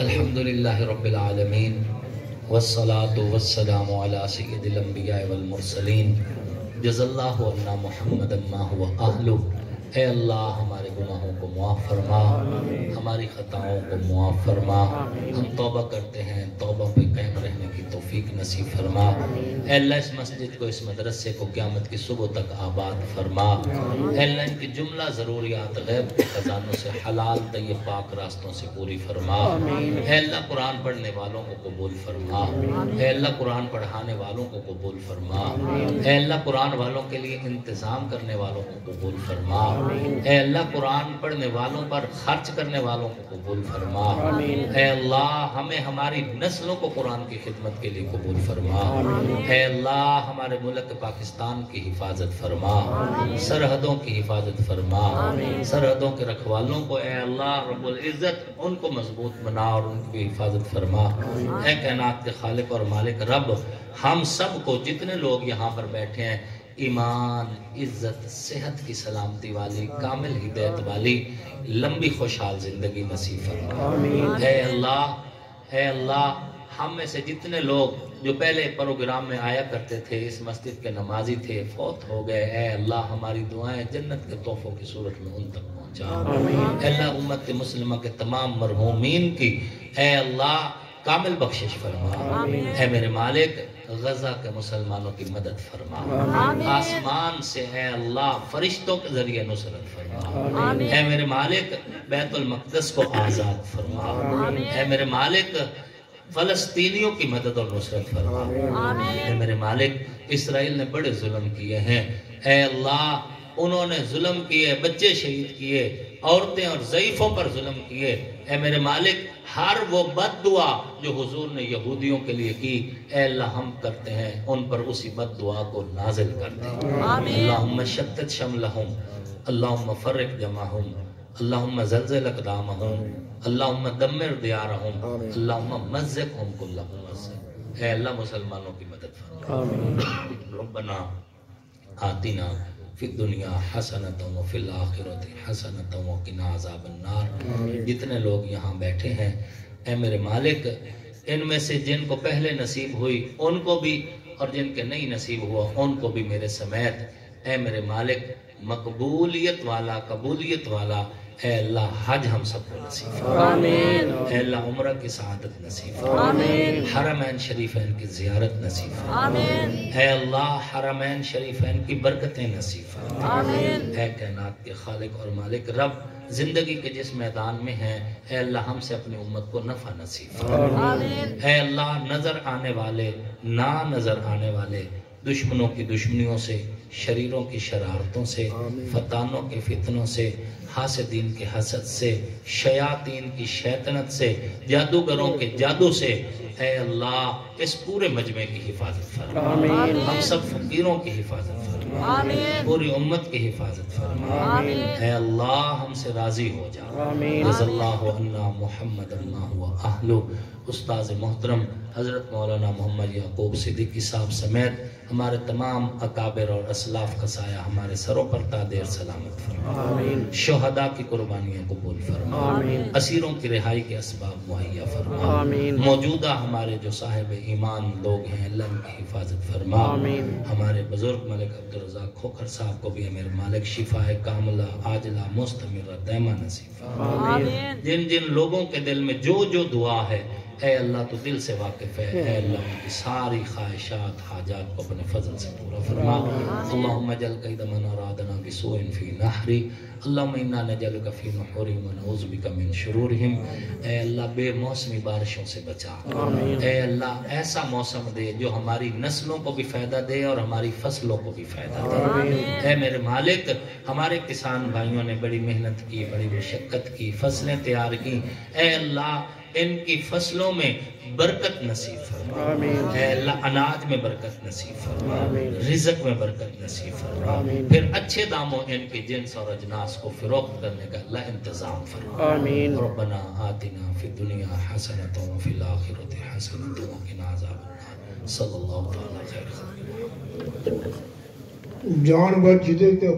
الحمد للہ رب العالمین والصلاة والسلام على سید الانبیاء والمرسلین. جز اللہ عنا محمد ما هو اہلو اے اللہ، ہمارے گناہوں کو معاف فرما، ہماری خطاؤں کو معاف فرما. ہم توبہ کرتے ہیں، توبہ نصیب فرما۔ اے اللہ اس مسجد کو، اس مدرسے کو قیامت کی صبح تک آباد فرما۔ اے اللہ ان کی جملہ ضروریات غیب کے خزانوں سے حلال، طیب، پاک راستوں سے پوری فرما۔ اے اللہ قرآن پڑھنے والوں کو قبول فرما۔ اے اللہ قرآن پڑھانے والوں کو قبول فرما۔ اے اللہ قرآن والوں کے لیے انتظام کرنے والوں کو قبول فرما۔ اے اللہ قرآن پڑھنے والوں پر خرچ کرنے والوں کو قبول فرما۔ اے اللہ، ہمیں ہماری نسلوں کو قرآن کی خدمت کے لیے قبول فرما۔ اے اللہ، ہمارے ملک پاکستان کی حفاظت فرما۔ سرحدوں کی حفاظت فرما۔ سرحدوں کے رکھوالوں کو اے اللہ رب العزت ان کو مضبوط بنا اور ان کی حفاظت فرما۔ اے کائنات کے خالق اور مالک رب، ہم سب کو جتنے لوگ یہاں پر بیٹھے ہیں، ایمان، عزت، صحت کی سلامتی والی، کامل ہدایت والی، لمبی خوشحال زندگی نصیب فرما۔ اے اللہ اے اللہ ہم میں سے جتنے لوگ جو پہلے پروگرام میں آیا کرتے تھے اس مسجد کے نمازی تھے فوت ہو گئے اے اللہ ہماری دعائیں جنت کے تحفوں کی صورت میں ان تک پہنچا۔ اے اللہ امت مسلمہ کے تمام مرحومین کی اے اللہ کامل بخشش فرما۔ اے میرے مالک غزہ کے مسلمانوں کی مدد فرما۔ آسمان سے اے اللہ فرشتوں کے ذریعے نصرت فرما۔ اے میرے مالک بیت المقدس کو آزاد فرما۔ اے میرے مالک فلسطینیوں کی مدد اور نصرت فرما۔ اے میرے مالک اسرائیل نے بڑے ظلم کیے ہیں۔ اے اللہ انہوں نے ظلم کیے بچے شہید کیے عورتیں اور ضعیفوں پر ظلم کیے۔ اے میرے مالک ہر وہ بد دعا جو حضور نے یہودیوں کے لیے کی اے اللہ ہم کرتے ہیں ان پر اسی بد دعا کو نازل کر دیں اللہم شتت شملہم اللہم فرق جمعہم۔ اللہم زلزل اقدامہم اللہم دمر دیارہم اللہم مزقہم کلہم مزق اے اللہ مسلمانوں کی مدد فرما. ربنا آتنا فی الدنیا حسنتا و فی الاخرت حسنتا و قنا عذاب النار. جتنے لوگ یہاں بیٹھے ہیں اے میرے مالک ان میں سے جن کو پہلے نصیب ہوئی ان کو بھی اور جن کے نہیں نصیب ہوا ان کو بھی میرے سمیت اے میرے مالک مقبولیت والا قبولیت والا اے اللہ حج ہم سب کو نصیب فرما۔ اے اللہ عمرہ کی سعادت نصیب فرما۔ حرمین شریفین کی زیارت نصیب فرما۔ اے اللہ حرمین شریفین کی برکتیں نصیب فرما۔ اے کائنات کے خالق اور مالک رب زندگی کے جس میدان میں ہیں اے اللہ ہم سے اپنی امت کو نفع نصیب فرما۔ اے اللہ نظر آنے والے نہ نظر آنے والے دشمنوں کی دشمنیوں سے شریروں کی شرارتوں سے فتانوں کے فتنوں سے حاسدین کے حسد سے شیاطین کی شیطنت سے جادوگروں کے جادو سے۔ اے اللہ اس پورے مجمع کی حفاظت فرما۔ ہم سب فقیروں کی حفاظت فرما۔ پوری امت کی حفاظت فرما۔ اے اللہ ہم سے راضی ہو جا۔ رضی اللہ عنہ محمد اللہ و اہلو استاذ محترم حضرت مولانا محمد یعقوب صدیقی صاحب سمیت ہمارے تمام اکابر اور اسلاف کا سایہ ہمارے سروں پر تادیر سلامت فرما۔ شہداء کی قربانیاں قبول فرما۔ اسیروں کی رہائی کے اسباب مہیا فرما۔ موجودہ ہمارے جو صاحب ایمان لوگ ہیں اللہ ان کی حفاظت فرما۔ ہمارے بزرگ ملک عبدالرزاق کھوکر صاحب کو بھی میرے مالک شفا کاملہ عاجلہ مستمرہ دائمہ نصیب فرما۔ جن جن لوگوں کے دل میں جو جو دعا ہے اے اللہ تو دل سے واقف ہے اے اللہ ان کی ساری خواہشات حاجات کو اپنے فضل سے پورا فرما۔ اللہم جل قید من ارادنا بسوئن فی نحری اللہم انا نجل فی نحورہم ونعوذ بک من شرورہم۔ اے اللہ بے موسمی بارشوں سے بچا۔ اے اللہ ایسا موسم دے جو ہماری نسلوں کو بھی فائدہ دے اور ہماری فصلوں کو بھی فائدہ دے۔ اے میرے مالک ہمارے کسان بھائیوں نے بڑی محنت کی بڑی مشقت کی فصلیں تیار کی اے اللہ ان کی فصلوں میں برکت نصیب فرما۔ اے اللہ اناج میں برکت نصیب فرما۔ رزق میں برکت نصیب فرما۔ پھر اچھے داموں ان کی جنس اور اجناس کو فروخت کرنے کا اللہ انتظام فرما۔ ربنا آتنا فی الدنیا حسنت و فی الاخرت حسنت و قنا عذاب النار۔ صلی اللہ تعالی خیر خیر جان بچ دے تے